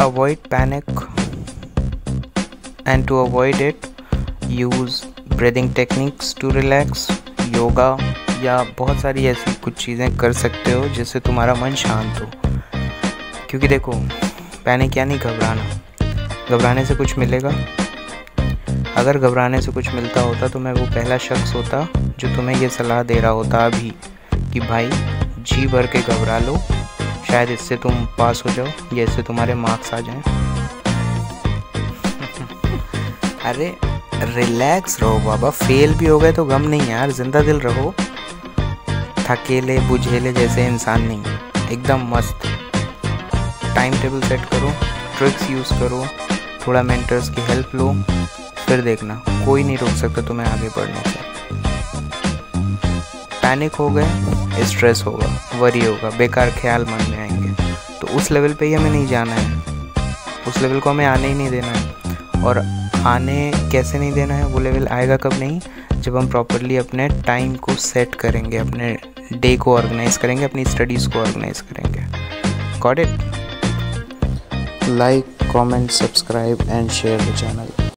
avoid panic and to avoid it, use breathing techniques to relax yoga या बहुत सारी ऐसी कुछ चीज़ें कर सकते हो जिससे तुम्हारा मन शांत हो। क्योंकि देखो पैनिक यानी घबराना। घबराने से कुछ मिलेगा। अगर घबराने से कुछ मिलता होता तो मैं वो पहला शख्स होता जो तुम्हें ये सलाह दे रहा होता अभी कि भाई, जी भर के घबरा लो। शायद इससे तुम पास हो जाओ, या इससे तुम्हारे मार्क्स आ जाएँ। अरे रिलैक्स रहो बाबा फेल भी हो गए तो गम नहीं यार, ज़िंदा दिल रहो। थकेले, बुझेले जैसे इंसान नहीं, एकदम मस्त। टाइम टेबल सेट करो ट्रिक्स यूज़ करो, थोड़ा मेंटर्स की हेल्प लो, फिर देखना, कोई नहीं रोक सकता तुम्हें आगे बढ़ने से। पैनिक हो गए स्ट्रेस होगा वरी होगा, बेकार ख्याल मन में आएँगे। तो उस लेवल पे ही हमें नहीं जाना है। उस लेवल को हमें आने ही नहीं देना है। और आने कैसे नहीं देना है, वो लेवल आएगा कब नहीं? जब हम प्रॉपरली अपने टाइम को सेट करेंगे, अपने डे को ऑर्गेनाइज करेंगे, अपनी स्टडीज़ को ऑर्गेनाइज करेंगे। Got it like, comment, subscribe and share the channel.